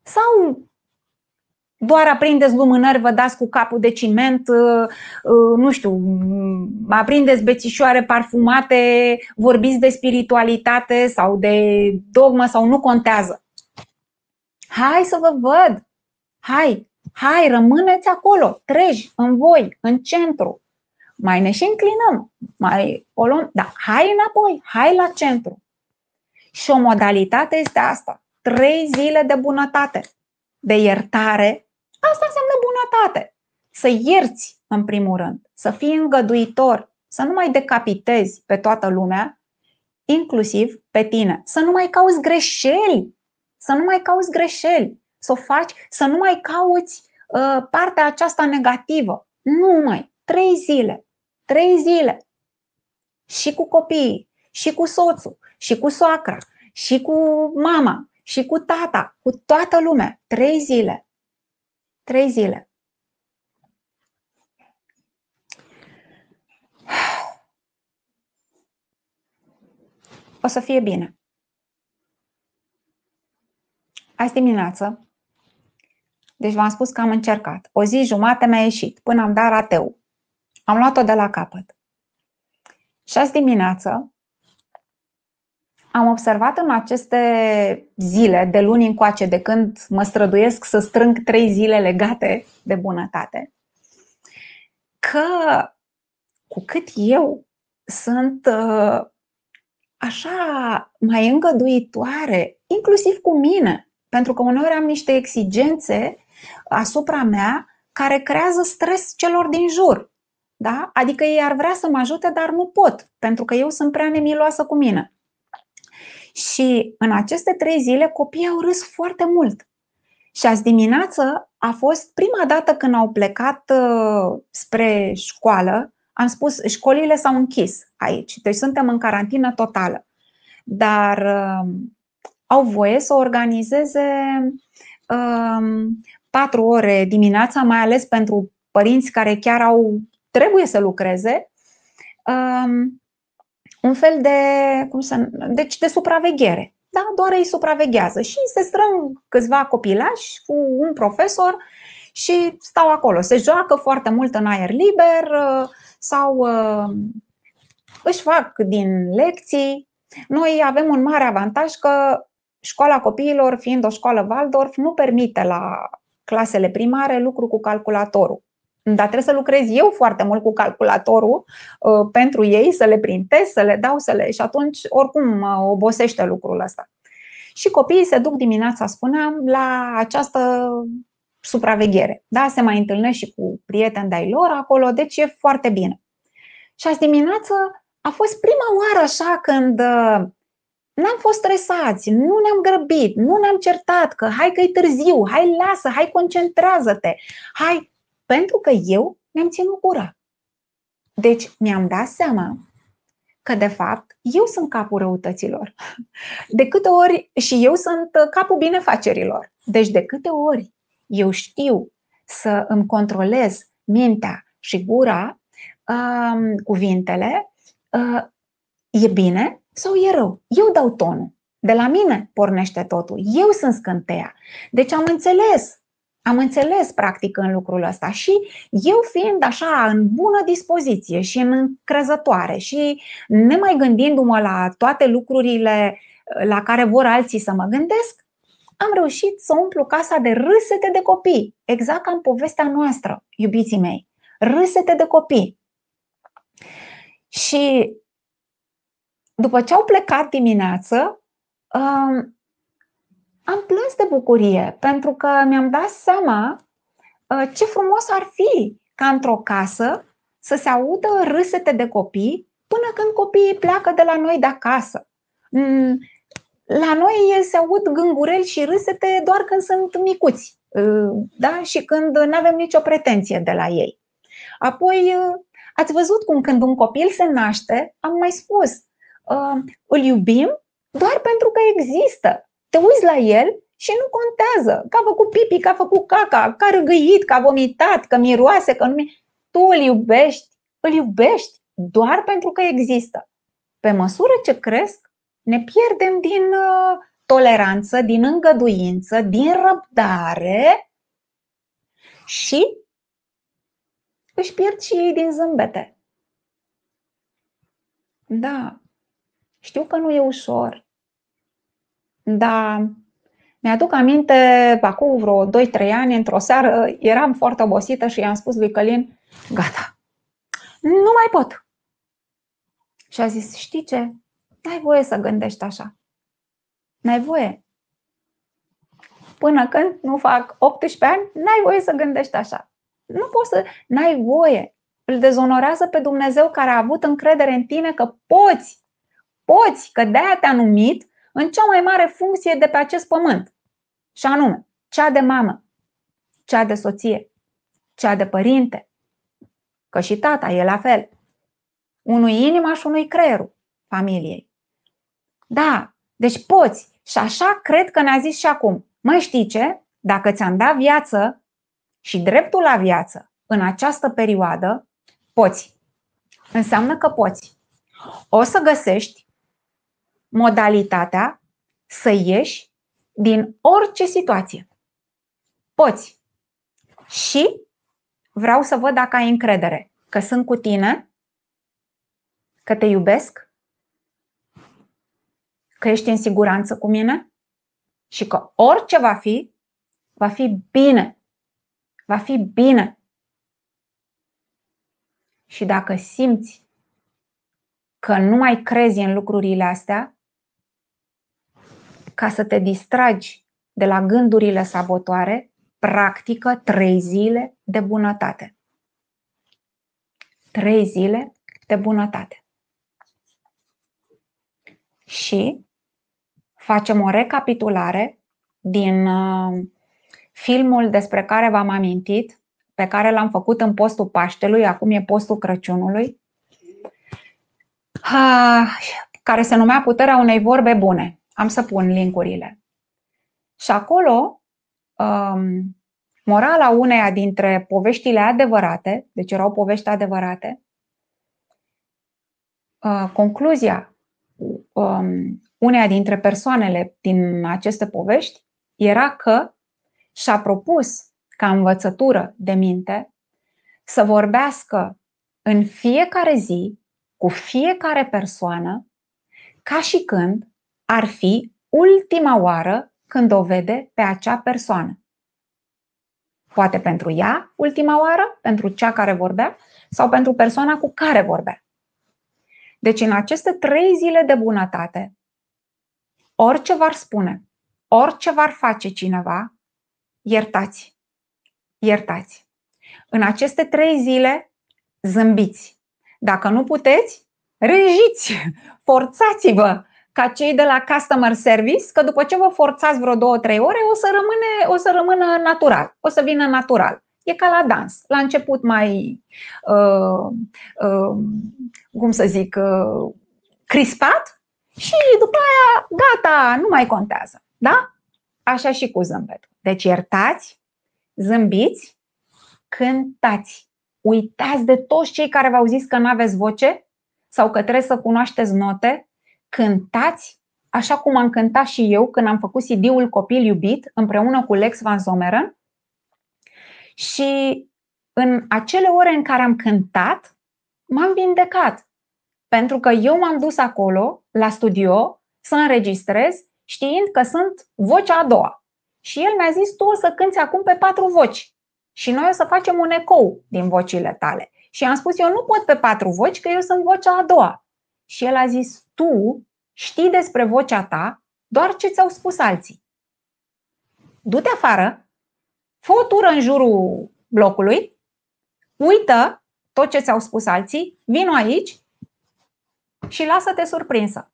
S1: Sau doar aprindeți lumânări, vă dați cu capul de ciment, uh, uh, nu știu, aprindeți bețișoare parfumate, vorbiți de spiritualitate sau de dogmă sau nu contează. Hai să vă văd! Hai, hai, rămâneți acolo, treci în voi, în centru. Mai ne și înclinăm, mai o luăm, da, hai înapoi, hai la centru. Și o modalitate este asta. Trei zile de bunătate, de iertare. Asta înseamnă bunătate. Să ierți, în primul rând, să fii îngăduitor, să nu mai decapitezi pe toată lumea, inclusiv pe tine. Să nu mai cauți greșeli, să nu mai cauți greșeli, să o faci, să nu mai cauți uh, partea aceasta negativă. Nu mai. Trei zile. Trei zile. Și cu copiii, și cu soțul, și cu soacra, și cu mama, și cu tata, cu toată lumea. Trei zile. Trei zile. O să fie bine. Azi dimineață, deci v-am spus că am încercat. O zi jumate mi-a ieșit, până am dat rateu. Am luat-o de la capăt. Și azi dimineață am observat în aceste zile, de luni încoace, de când mă străduiesc să strâng trei zile legate de bunătate, că cu cât eu sunt uh, așa mai îngăduitoare, inclusiv cu mine, pentru că uneori am niște exigențe asupra mea care creează stres celor din jur. Da? Adică ei ar vrea să mă ajute, dar nu pot, pentru că eu sunt prea nemiloasă cu mine. Și în aceste trei zile copiii au râs foarte mult. Și azi dimineață a fost prima dată când au plecat uh, spre școală. Am spus, școlile s-au închis aici, deci suntem în carantină totală. Dar uh, au voie să organizeze uh, patru ore dimineața, mai ales pentru părinți care chiar au trebuie să lucreze. Uh, un fel de, cum să, deci de supraveghere. Da? Doar îi supraveghează și se strâng câțiva copilași cu un profesor și stau acolo. Se joacă foarte mult în aer liber uh, sau uh, își fac din lecții. Noi avem un mare avantaj că școala copiilor, fiind o școală Waldorf, nu permite la clasele primare lucru cu calculatorul dar trebuie să lucrez eu foarte mult cu calculatorul uh, pentru ei, să le printez, să le dau, să le. și atunci oricum mă obosește lucrul ăsta. Și copiii se duc dimineața, spuneam, la această supraveghere. Da, se mai întâlnesc și cu prieteni de-ai lor acolo, deci e foarte bine. Și azi dimineață a fost prima oară așa când uh, n-am fost stresați, nu ne-am grăbit, nu ne-am certat că hai că e târziu, hai lasă, hai concentrează-te, hai pentru că eu mi-am ținut gura. Deci mi-am dat seama că, de fapt, eu sunt capul răutăților. De câte ori și eu sunt capul binefacerilor. Deci, de câte ori eu știu să îmi controlez mintea și gura, um, cuvintele, uh, e bine sau e rău? Eu dau tonul. De la mine pornește totul. Eu sunt scânteia. Deci am înțeles am înțeles practic în lucrul ăsta și eu fiind așa în bună dispoziție și în încrezătoare și nemai gândindu-mă la toate lucrurile uh, la care vor alții să mă gândesc, am reușit să umplu casa de râsete de copii, exact ca în povestea noastră, iubiții mei. Râsete de copii. Și după ce au plecat dimineață, um, am plâns de bucurie pentru că mi-am dat seama uh, ce frumos ar fi ca într-o casă să se audă râsete de copii până când copiii pleacă de la noi de acasă. Mm, la noi se aud gângureli și râsete doar când sunt micuți uh, da? și când nu avem nicio pretenție de la ei. Apoi, uh, ați văzut cum când un copil se naște, am mai spus, îl iubim doar pentru că există te uiți la el și nu contează că a făcut pipi, că a făcut caca, că a răgăit, că a vomitat, că miroase, că nu Tu îl iubești, îl iubești doar pentru că există. Pe măsură ce cresc, ne pierdem din uh, toleranță, din îngăduință, din răbdare și își pierd și ei din zâmbete. Da, știu că nu e ușor, dar Mi-aduc aminte, acum vreo 2-3 ani, într-o seară, eram foarte obosită și i-am spus lui Călin, gata, nu mai pot. Și a zis, știi ce? N-ai voie să gândești așa. N-ai voie. Până când nu fac 18 ani, n-ai voie să gândești așa. Nu poți să, n-ai voie. Îl dezonorează pe Dumnezeu care a avut încredere în tine că poți, poți, că de-aia te-a numit în cea mai mare funcție de pe acest pământ. Și anume, cea de mamă, cea de soție, cea de părinte. Că și tata e la fel. Unui inima și unui creierul familiei. Da, deci poți. Și așa cred că ne-a zis și acum. Mai știi ce? Dacă ți-am dat viață și dreptul la viață în această perioadă, poți. Înseamnă că poți. O să găsești modalitatea să ieși din orice situație. Poți. Și vreau să văd dacă ai încredere că sunt cu tine, că te iubesc, că ești în siguranță cu mine și că orice va fi, va fi bine. Va fi bine. Și dacă simți că nu mai crezi în lucrurile astea, ca să te distragi de la gândurile sabotoare, practică trei zile de bunătate. Trei zile de bunătate. Și facem o recapitulare din uh, filmul despre care v-am amintit, pe care l-am făcut în postul Paștelui, acum e postul Crăciunului, care se numea Puterea unei vorbe bune. Am să pun linkurile. Și acolo, um, morala uneia dintre poveștile adevărate, deci erau povești adevărate, uh, concluzia um, uneia dintre persoanele din aceste povești era că și-a propus ca învățătură de minte să vorbească în fiecare zi cu fiecare persoană ca și când ar fi ultima oară când o vede pe acea persoană. Poate pentru ea ultima oară, pentru cea care vorbea, sau pentru persoana cu care vorbea. Deci în aceste trei zile de bunătate, orice v-ar spune, orice v-ar face cineva, iertați. Iertați. În aceste trei zile, zâmbiți. Dacă nu puteți, râjiți, forțați-vă ca cei de la customer service, că după ce vă forțați vreo două, trei ore, o să, rămâne, o să rămână natural, o să vină natural. E ca la dans. La început mai, uh, uh, cum să zic, uh, crispat și după aia, gata, nu mai contează. Da? Așa și cu zâmbetul. Deci iertați, zâmbiți, cântați. Uitați de toți cei care v-au zis că nu aveți voce sau că trebuie să cunoașteți note. Cântați așa cum am cântat și eu când am făcut CD-ul Copil iubit împreună cu Lex Van Zomeren. Și în acele ore în care am cântat, m-am vindecat. Pentru că eu m-am dus acolo, la studio, să înregistrez, știind că sunt vocea a doua. Și el mi-a zis, tu o să cânti acum pe patru voci. Și noi o să facem un ecou din vocile tale. Și am spus, eu nu pot pe patru voci, că eu sunt vocea a doua. Și el a zis, tu știi despre vocea ta doar ce ți-au spus alții. Du-te afară, fă o tură în jurul blocului, uită tot ce ți-au spus alții, vino aici și lasă-te surprinsă.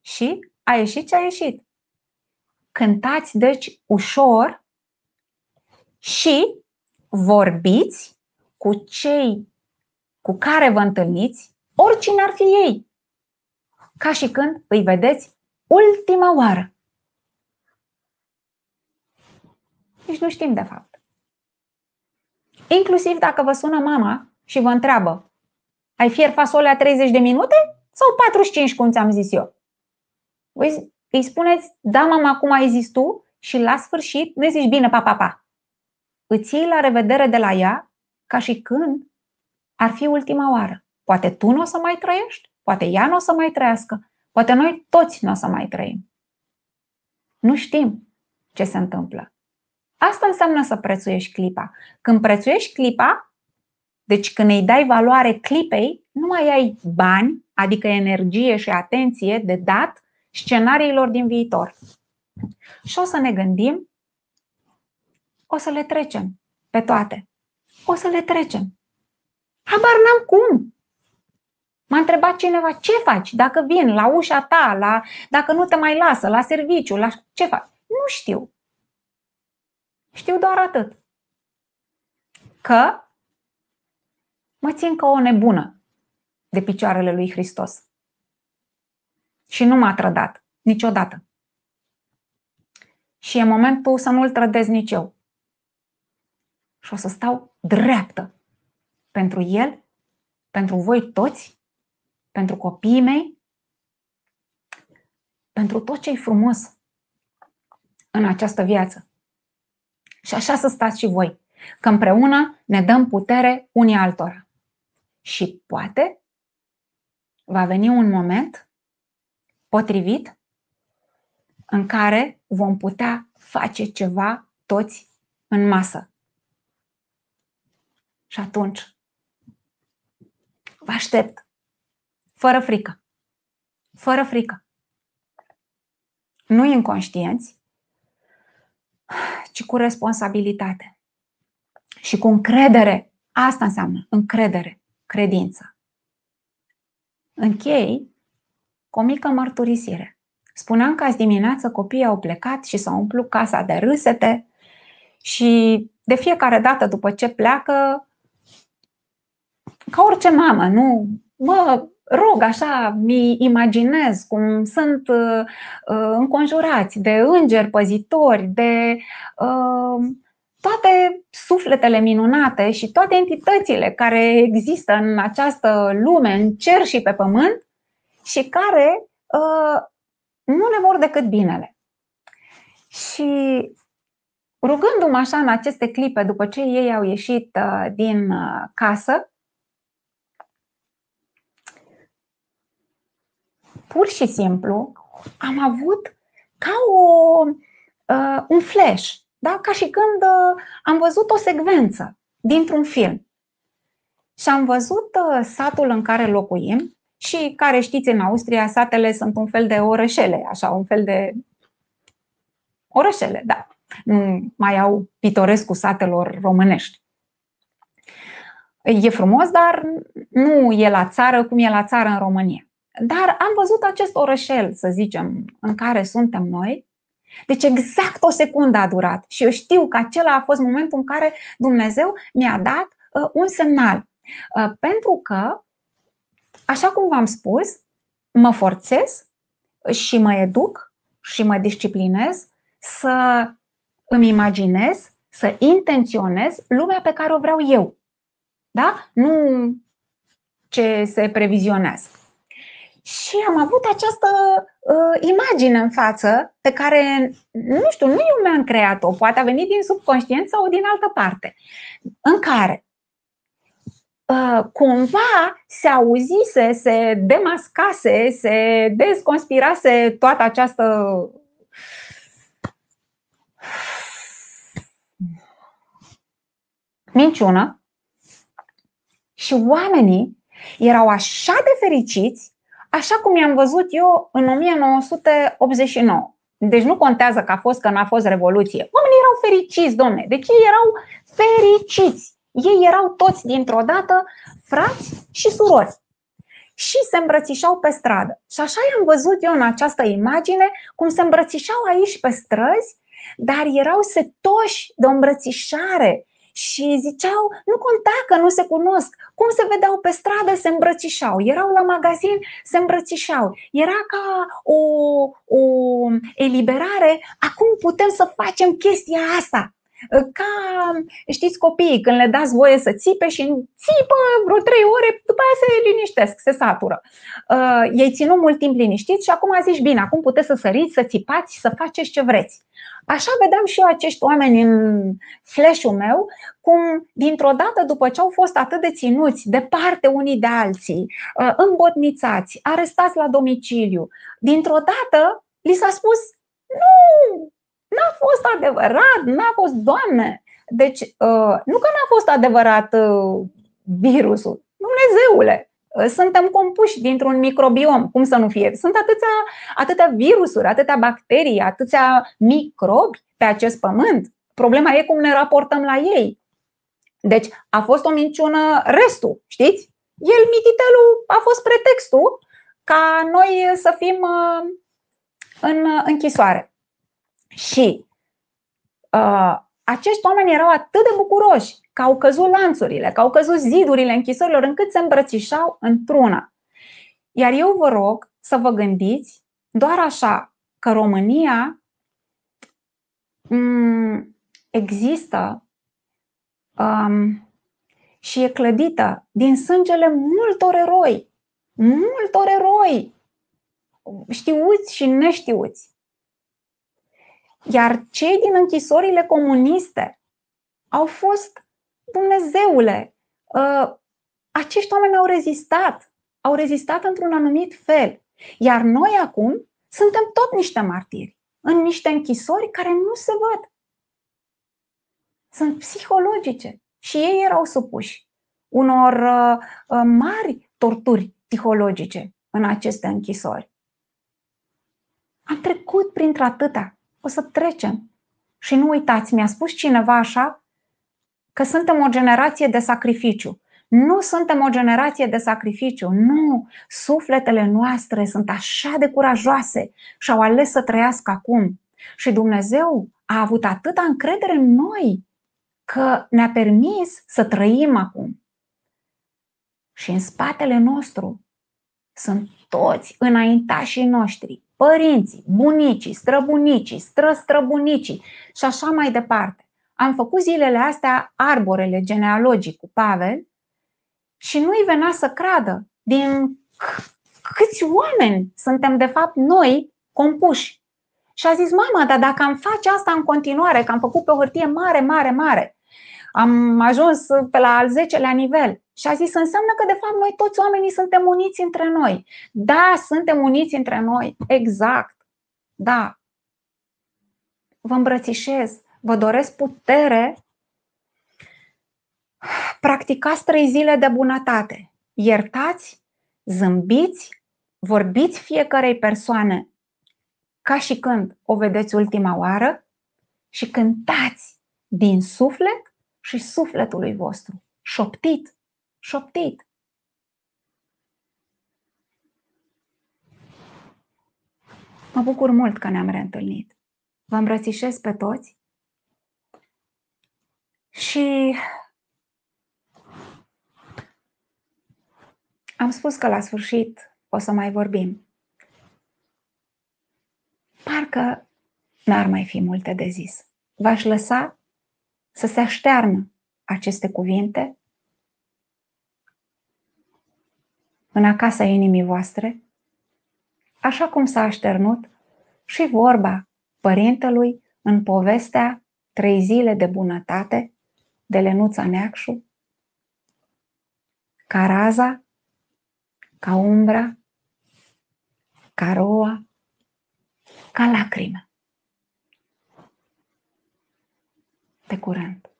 S1: Și a ieșit ce a ieșit. Cântați, deci, ușor și vorbiți cu cei cu care vă întâlniți, oricine ar fi ei, ca și când îi vedeți ultima oară. Nici nu știm de fapt. Inclusiv dacă vă sună mama și vă întreabă ai fier fasolea 30 de minute sau 45, cum ți-am zis eu? Voi îi spuneți, da, mama, cum ai zis tu? Și la sfârșit ne zici, bine, pa, pa, pa. Îți iei la revedere de la ea ca și când ar fi ultima oară. Poate tu nu o să mai trăiești, poate ea nu o să mai trăiască, poate noi toți nu o să mai trăim. Nu știm. ce se întâmplă. Asta înseamnă să prețuiești clipa. Când prețuiești clipa, deci când îi dai valoare clipei, nu mai ai bani, adică energie și atenție de dat scenariilor din viitor. Și o să ne gândim, o să le trecem pe toate. O să le trecem. Habar n-am cum. M-a întrebat cineva, ce faci dacă vin la ușa ta, la, dacă nu te mai lasă, la serviciu, la ce faci? Nu știu. Știu doar atât. Că mă țin ca o nebună de picioarele lui Hristos. Și nu m-a trădat niciodată. Și e momentul să nu-l trădez nici eu. Și o să stau dreaptă pentru el, pentru voi toți, pentru copiii mei, pentru tot ce e frumos în această viață. Și așa să stați și voi, că împreună ne dăm putere unii altora. Și poate va veni un moment potrivit în care vom putea face ceva toți în masă. Și atunci vă aștept, fără frică, fără frică. Nu inconștienți, ci cu responsabilitate și cu încredere. Asta înseamnă încredere, credință. Închei cu o mică mărturisire. Spuneam că azi dimineață copiii au plecat și s-au umplut casa de râsete și de fiecare dată după ce pleacă, ca orice mamă, nu mă rog, așa, mi imaginez cum sunt uh, uh, înconjurați de îngeri păzitori, de uh, toate sufletele minunate și toate entitățile care există în această lume, în cer și pe pământ, și care uh, nu le vor decât binele. Și rugându-mă așa în aceste clipe, după ce ei au ieșit uh, din uh, casă, pur și simplu am avut ca o, uh, un flash, da? ca și când uh, am văzut o secvență dintr-un film. Și am văzut uh, satul în care locuim și care știți în Austria, satele sunt un fel de orășele, așa, un fel de orășele, da. Nu mai au pitorescul satelor românești. E frumos, dar nu e la țară cum e la țară în România. Dar am văzut acest orășel, să zicem, în care suntem noi. Deci exact o secundă a durat și eu știu că acela a fost momentul în care Dumnezeu mi-a dat uh, un semnal. Uh, pentru că, așa cum v-am spus, mă forțez și mă educ și mă disciplinez să îmi imaginez, să intenționez lumea pe care o vreau eu. Da? Nu ce se previzionează. Și am avut această uh, imagine în față pe care, nu știu, nu eu mi-am creat-o, poate a venit din subconștient sau din altă parte, în care uh, cumva se auzise, se demascase, se desconspirase toată această minciună. Și oamenii erau așa de fericiți așa cum i-am văzut eu în 1989. Deci nu contează că a fost, că n-a fost revoluție. Oamenii erau fericiți, domne. Deci ei erau fericiți. Ei erau toți dintr-o dată frați și surori. Și se îmbrățișau pe stradă. Și așa i-am văzut eu în această imagine cum se îmbrățișau aici pe străzi, dar erau setoși de o îmbrățișare și ziceau, nu conta că nu se cunosc. Cum se vedeau pe stradă, se îmbrățișau. Erau la magazin, se îmbrățișau. Era ca o, o eliberare. Acum putem să facem chestia asta. Ca, știți, copiii, când le dați voie să țipe și țipă vreo trei ore, după aia se liniștesc, se satură. Uh, ei ținut mult timp liniștiți și acum zici, bine, acum puteți să săriți, să țipați, să faceți ce vreți. Așa vedeam și eu acești oameni în flash-ul meu, cum dintr-o dată după ce au fost atât de ținuți departe unii de alții, uh, îmbotnițați, arestați la domiciliu, dintr-o dată li s-a spus nu, N-a fost adevărat, n-a fost, Doamne. Deci, uh, nu că n-a fost adevărat uh, virusul, Dumnezeule, uh, suntem compuși dintr-un microbiom, cum să nu fie? Sunt atâția, atâtea virusuri, atâtea bacterii, atâția microbi pe acest pământ. Problema e cum ne raportăm la ei. Deci a fost o minciună restul, știți? El, mititelul, a fost pretextul ca noi să fim în închisoare. Și uh, acești oameni erau atât de bucuroși că au căzut lanțurile, că au căzut zidurile închisorilor, încât se îmbrățișau într-una. Iar eu vă rog să vă gândiți doar așa că România mm, există um, și e clădită din sângele multor eroi, multor eroi, știuți și neștiuți. Iar cei din închisorile comuniste au fost, Dumnezeule, uh, acești oameni au rezistat, au rezistat într-un anumit fel. Iar noi acum suntem tot niște martiri, în niște închisori care nu se văd. Sunt psihologice și ei erau supuși unor uh, uh, mari torturi psihologice în aceste închisori. Am trecut printre atâta o să trecem. Și nu uitați, mi-a spus cineva așa că suntem o generație de sacrificiu. Nu suntem o generație de sacrificiu, nu. Sufletele noastre sunt așa de curajoase și au ales să trăiască acum. Și Dumnezeu a avut atâta încredere în noi că ne-a permis să trăim acum. Și în spatele nostru sunt toți înaintașii noștri părinții, bunicii, străbunicii, străstrăbunicii și așa mai departe. Am făcut zilele astea arborele genealogic cu Pavel și nu-i venea să creadă din câți oameni suntem de fapt noi compuși. Și a zis, mama, dar dacă am face asta în continuare, că am făcut pe o hârtie mare, mare, mare, am ajuns pe la al 10-lea nivel, și a zis, înseamnă că de fapt noi toți oamenii suntem uniți între noi. Da, suntem uniți între noi. Exact. Da. Vă îmbrățișez. Vă doresc putere. Practicați trei zile de bunătate. Iertați, zâmbiți, vorbiți fiecarei persoane ca și când o vedeți ultima oară și cântați din suflet și sufletului vostru. Șoptit șoptit. Mă bucur mult că ne-am reîntâlnit. Vă îmbrățișez pe toți și am spus că la sfârșit o să mai vorbim. Parcă n-ar mai fi multe de zis. V-aș lăsa să se aștearnă aceste cuvinte în acasa inimii voastre, așa cum s-a așternut și vorba părintelui în povestea Trei zile de bunătate de Lenuța Neacșu, ca raza, ca umbra, ca roa, ca lacrimă. Pe curând!